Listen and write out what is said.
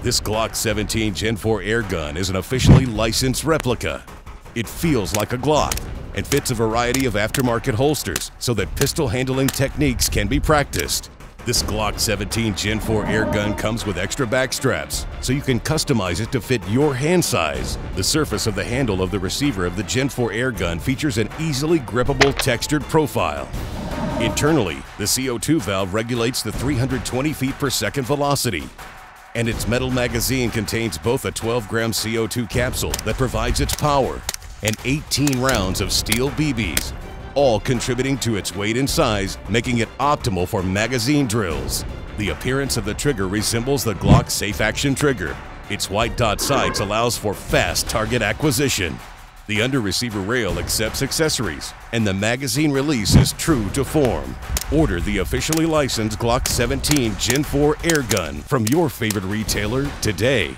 This Glock 17 Gen 4 air gun is an officially licensed replica. It feels like a Glock and fits a variety of aftermarket holsters so that pistol handling techniques can be practiced. This Glock 17 Gen 4 air gun comes with extra back straps, so you can customize it to fit your hand size. The surface of the handle of the receiver of the Gen 4 air gun features an easily grippable textured profile. Internally, the CO2 valve regulates the 320 feet per second velocity. And its metal magazine contains both a 12 gram CO2 capsule that provides its power and 18 rounds of steel BBs all contributing to its weight and size, making it optimal for magazine drills. The appearance of the trigger resembles the Glock Safe Action trigger. Its white dot sights allows for fast target acquisition. The under-receiver rail accepts accessories, and the magazine release is true to form. Order the officially licensed Glock 17 Gen 4 air gun from your favorite retailer today.